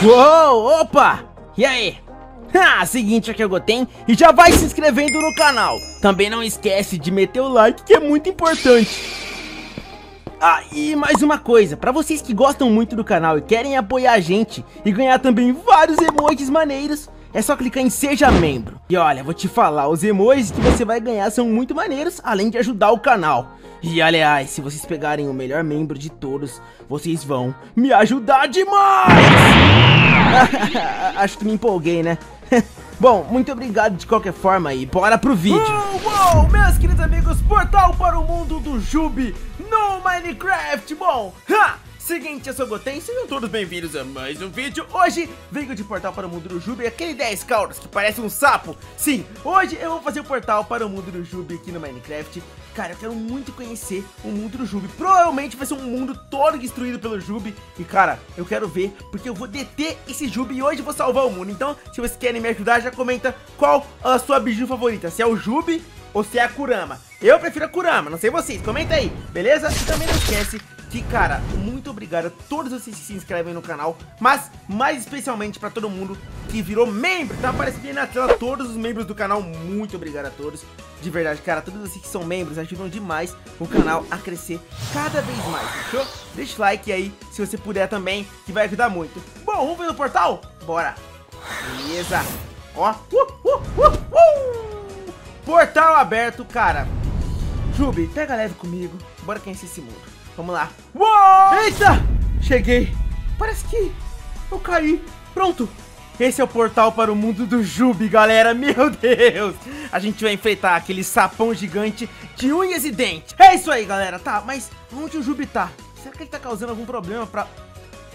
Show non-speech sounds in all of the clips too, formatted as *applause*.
Uou, opa! E aí? Ah, seguinte, aqui é o Goten e já vai se inscrevendo no canal. Também não esquece de meter o like que é muito importante. Ah, e mais uma coisa, pra vocês que gostam muito do canal e querem apoiar a gente e ganhar também vários emojis maneiros, é só clicar em Seja Membro. E olha, vou te falar, os emojis que você vai ganhar são muito maneiros, além de ajudar o canal. E aliás, se vocês pegarem o melhor membro de todos, vocês vão me ajudar demais! *laughs* Acho que me empolguei, né? *laughs* Bom, muito obrigado de qualquer forma e bora pro vídeo. Uou, uou, meus queridos amigos, portal para o mundo do Jubi no Minecraft. Bom, ha! Seguinte, eu sou o Goten, sejam todos bem-vindos a mais um vídeo. Hoje venho de portal para o mundo do Jubi, aquele 10 caudas que parece um sapo. Sim, hoje eu vou fazer o portal para o mundo do Jubi aqui no Minecraft. Cara, eu quero muito conhecer o mundo do Jubi. Provavelmente vai ser um mundo todo destruído pelo Jubi. E cara, eu quero ver, porque eu vou deter esse Jubi e hoje vou salvar o mundo. Então, se vocês querem me ajudar, já comenta qual a sua biju favorita. Se é o Jubi ou se é a Kurama. Eu prefiro a Kurama, não sei vocês, comenta aí, beleza? E também não esquece que, cara, muito obrigado a todos vocês que se inscrevem no canal, mas mais especialmente pra todo mundo que virou membro, tá aparecendo aí na tela todos os membros do canal, muito obrigado a todos, de verdade, cara, todos vocês que são membros ajudam demais o canal a crescer cada vez mais, fechou? Deixa o like aí, se você puder também, que vai ajudar muito. Bom, vamos ver no portal? Bora! Beleza! Ó, uh, uh, uh, uh. Portal aberto, cara. Jubi, pega leve comigo, bora conhecer esse mundo. Vamos lá. Uou! Eita! Cheguei. Parece que eu caí. Pronto. Esse é o portal para o mundo do Jubi, galera. Meu *laughs* Deus. A gente vai enfrentar aquele sapão gigante de unhas e dentes. É isso aí, galera. Tá, mas onde o Jubi tá? Será que ele tá causando algum problema pra...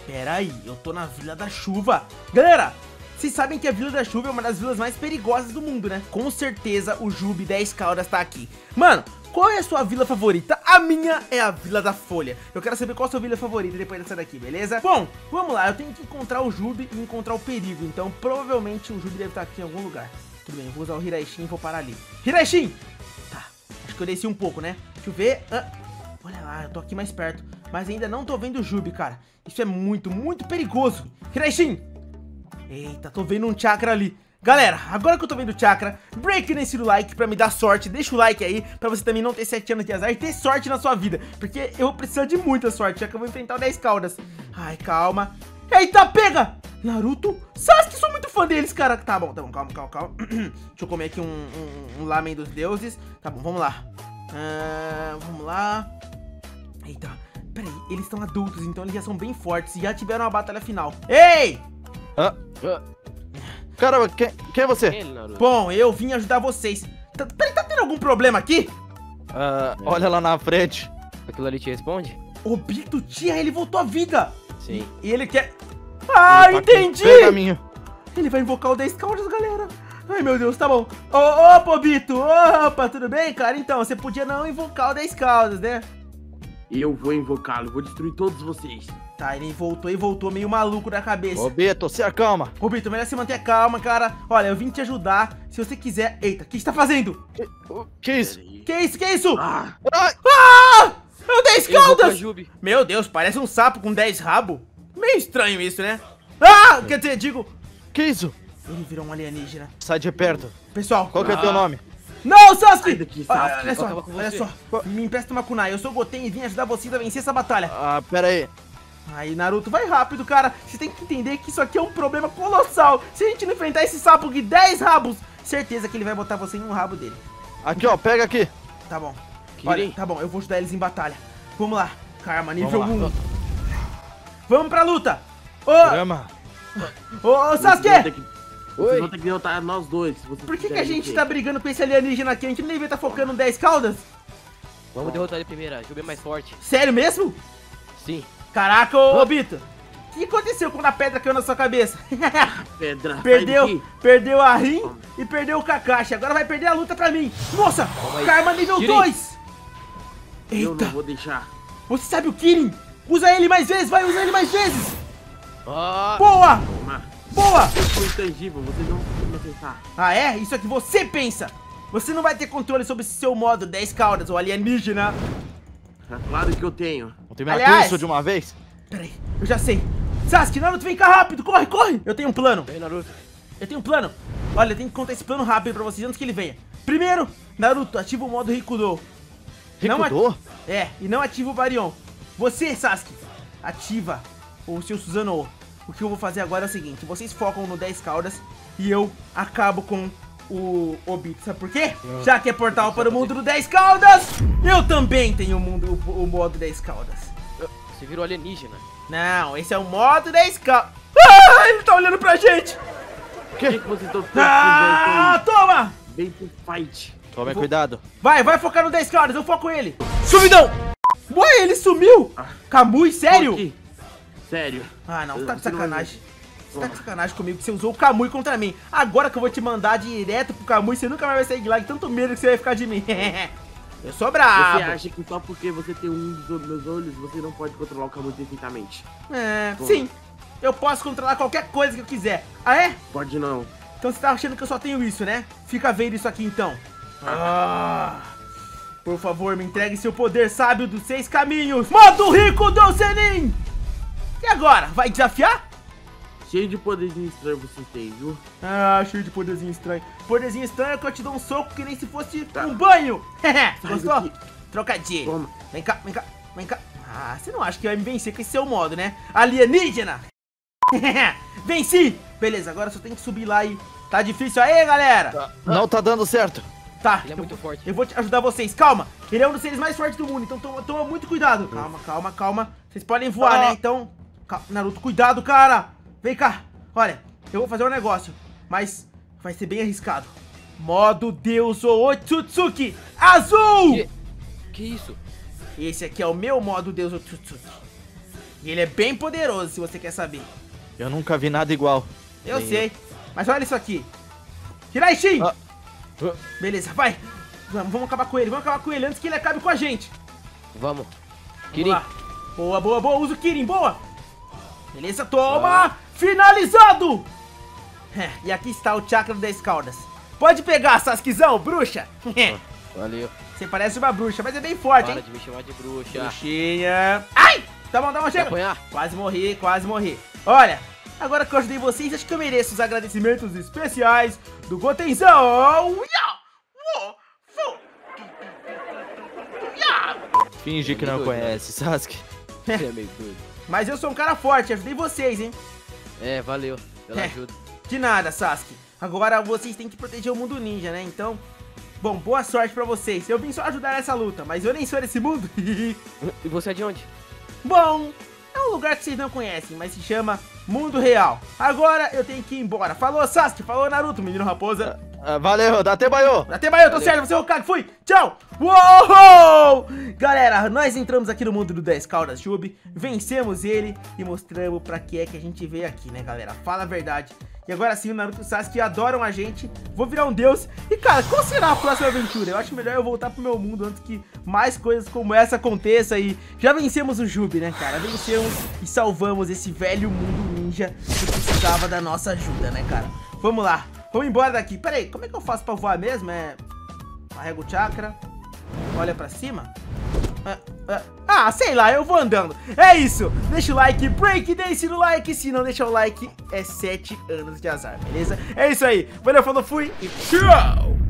Pera aí, eu tô na Vila da Chuva. Galera, vocês sabem que a Vila da Chuva é uma das vilas mais perigosas do mundo, né? Com certeza o Jubi 10 Caldas tá aqui. Mano, qual é a sua vila favorita? A minha é a Vila da Folha. Eu quero saber qual é a sua vila favorita depois dessa daqui, beleza? Bom, vamos lá. Eu tenho que encontrar o Jubi e encontrar o perigo. Então, provavelmente, o Jubi deve estar aqui em algum lugar. Tudo bem, eu vou usar o Hiraishin e vou parar ali. Hiraishin! Tá, acho que eu desci um pouco, né? Deixa eu ver. Ah, olha lá, eu tô aqui mais perto. Mas ainda não tô vendo o Jubi, cara. Isso é muito, muito perigoso. Hiraishin! Eita, tô vendo um chakra ali. Galera, agora que eu tô vendo o chakra, break nesse like pra me dar sorte, deixa o like aí pra você também não ter 7 anos de azar e ter sorte na sua vida, porque eu vou precisar de muita sorte, já que eu vou enfrentar o 10 caudas. Ai, calma. Eita, pega! Naruto, Sasuke, sou muito fã deles, cara. Tá bom, tá bom, calma, calma, calma. *clears throat* Deixa eu comer aqui um, um, um lamen dos deuses. Tá bom, vamos lá. Uh, vamos lá. Eita, peraí, eles estão adultos, então eles já são bem fortes e já tiveram a batalha final. Ei! Ah, ah. Caramba, quem, quem é você? Bom, eu vim ajudar vocês. Tá, peraí, tá tendo algum problema aqui? Uh, olha lá na frente. Aquilo ali te responde? O Bito Tia, ele voltou à vida. Sim. E ele quer... Ah, ele tá entendi! Ele vai invocar o 10 caudas, galera. Ai, meu Deus, tá bom. Ô, opa, Bito. Opa, tudo bem, cara? Então, você podia não invocar o 10 caudas, né? Eu vou invocá-lo, vou destruir todos vocês. Tá, ele voltou e voltou meio maluco da cabeça. Ô, Bito, se acalma. Ô, Bito, melhor se manter calma, cara. Olha, eu vim te ajudar. Se você quiser... Eita, o que você tá fazendo? Que, que isso? Que isso, que isso? Ah! Ah! Meu 10 caudas! Meu Deus, parece um sapo com 10 rabos. Meio estranho isso, né? Ah! Quer dizer, digo... Que isso? Ele virou um alienígena. Sai de perto. Pessoal... Qual que é o teu ah. nome? Não, Sasuke! Daqui, Sasuke. olha só, olha só. Me empresta uma kunai. Eu sou o Goten e vim ajudar vocês a vencer essa batalha. Ah, pera aí. Aí, Naruto, vai rápido, cara. Você tem que entender que isso aqui é um problema colossal. Se a gente não enfrentar esse sapo de 10 rabos, certeza que ele vai botar você em um rabo dele. Aqui, ó, pega aqui. Tá bom. Olha, tá bom, eu vou ajudar eles em batalha. Vamos lá. Karma, nível Vamos 1. Vamos pra luta. Ô! Caramba. Ô, ô Sasuke! Vocês vão ter que derrotar nós dois. Por que, que a gente tá brigando com esse alienígena aqui? A gente não devia estar tá focando em 10 caudas? Vamos derrotar ele primeiro, a Juba é mais forte. Sério mesmo? Sim. Caraca, ô, ô Bito. O que aconteceu quando a pedra caiu na sua cabeça? *laughs* pedra. *laughs* Perdeu, perdeu a Rin e perdeu o Kakashi. Agora vai perder a luta pra mim. Nossa, Karma nível 2. Eita. Eu não vou deixar. Você sabe o Kirin? Usa ele mais vezes, vai, usa ele mais vezes. Ah. Boa. Boa. Eu sou intangível, vocês não vão acertar. Ah, é? Isso é que você pensa. Você não vai ter controle sobre esse seu modo 10 caudas ou alienígena. É claro que eu tenho. Vou terminar Aliás, isso de uma vez? Peraí, eu já sei. Sasuke, Naruto, vem cá rápido, corre, corre. Eu tenho um plano. Vem, Naruto. Eu tenho um plano. Olha, eu tenho que contar esse plano rápido pra vocês antes que ele venha. Primeiro, Naruto, ativa o modo Rikudo. Rikudo? É, e não ativa o Baryon. Você, Sasuke, ativa o seu Susanoo. O que eu vou fazer agora é o seguinte, vocês focam no 10 caudas e eu acabo com o Obito. Sabe por quê? Já que é portal para o mundo do 10 caudas, eu também tenho o, mundo, o, o modo 10 caudas. Você virou alienígena. Não, esse é o modo 10 caudas. Ah, ele tá olhando pra gente. Por que, que vocês estão Ah, toma! Vem pro fight. Tome cuidado. Vai, vai focar no 10 caudas, eu foco ele. Sumidão! Ué, ele sumiu? Kamui, sério? Aqui. Sério. Ah, não, você tá de sacanagem. Você tá de sacanagem comigo, você usou o Kamui contra mim. Agora que eu vou te mandar direto pro Kamui, você nunca mais vai sair de lá, de tanto medo que você vai ficar de mim. *laughs* eu sou brabo. Você acha que só porque você tem um dos meus olhos, você não pode controlar o Kamui perfeitamente? É, Bom. sim. Eu posso controlar qualquer coisa que eu quiser. Ah, é? Pode não. Então você tá achando que eu só tenho isso, né? Fica vendo isso aqui então. Ah, por favor, me entregue seu poder sábio dos seis caminhos. Modo rico do Zenin! E agora? Vai desafiar? Cheio de poderzinho estranho você tem, viu? Ah, cheio de poderzinho estranho. Poderzinho estranho é que eu te dou um soco que nem se fosse um banho. *laughs* Gostou? Trocadilho. Toma. Vem cá, vem cá, vem cá. Ah, você não acha que vai me vencer com esse seu modo, né? Alienígena! *laughs* Venci! Beleza, agora só tem que subir lá e... Tá difícil aí, galera? Não tá dando certo. Tá, Ele é eu- muito forte. Eu vou te ajudar vocês, calma. Ele é um dos seres mais fortes do mundo, então toma, toma muito cuidado. Calma, calma, calma. Vocês podem voar, Ah. né? Então, Naruto, cuidado, cara. Vem cá. Olha, eu vou fazer um negócio, mas vai ser bem arriscado. Modo Deus Otsutsuki azul. Que, que isso? Esse aqui é o meu modo Deus Otsutsuki. E ele é bem poderoso, se você quer saber. Eu nunca vi nada igual. Eu Nem sei. Mas olha isso aqui. Hiraishi! Ah. Ah. Beleza, vai. Vamos, vamos acabar com ele, vamos acabar com ele antes que ele acabe com a gente. Vamos. Vamos Kirin. lá. Boa, boa, boa. Usa o Kirin, boa. Beleza, toma. Finalizado. É, e aqui está o chakra das caudas. Pode pegar, Sasukezão, bruxa. Valeu. Você parece uma bruxa, mas é bem forte, Para hein? de me chamar de bruxa. Bruxinha. Ai! Tá bom, tá bom, chega. Quase morri, quase morri. Olha, agora que eu ajudei vocês, acho que eu mereço os agradecimentos especiais do Gotenzão. Finge que não né? conhece, Sasuke. Você é meio doido. Mas eu sou um cara forte, ajudei vocês, hein? É, valeu pela É. ajuda. De nada, Sasuke. Agora vocês têm que proteger o mundo ninja, né? Então, bom, boa sorte pra vocês. Eu vim só ajudar nessa luta, mas eu nem sou desse mundo. *laughs* E você é de onde? bom, é um lugar que vocês não conhecem, mas se chama Mundo Real. Agora eu tenho que ir embora. Falou, Sasuke. Falou, Naruto, menino raposa. Ah, valeu, dá até baiô. Até mais, eu tô certo, você é o Hokage, fui, tchau! Uou! Galera, nós entramos aqui no mundo do 10 Caldas Jube, vencemos ele e mostramos pra que é que a gente veio aqui, né, galera? Fala a verdade. E agora sim, o Naruto e o Sasuke adoram a gente, vou virar um deus. E cara, qual será a próxima aventura? Eu acho melhor eu voltar pro meu mundo antes que mais coisas como essa aconteçam e já vencemos o Jube, né, cara? Vencemos e salvamos esse velho mundo ninja que precisava da nossa ajuda, né, cara? Vamos lá, vamos embora daqui. Pera aí, como é que eu faço pra voar mesmo? É... Carrega o chakra, olha pra cima. Ah, ah, Ah, sei lá, eu vou andando. É isso. Deixa o like, break dance no like. Se não deixar o like, é 7 anos de azar, beleza? É isso aí. Valeu, falou, fui e tchau!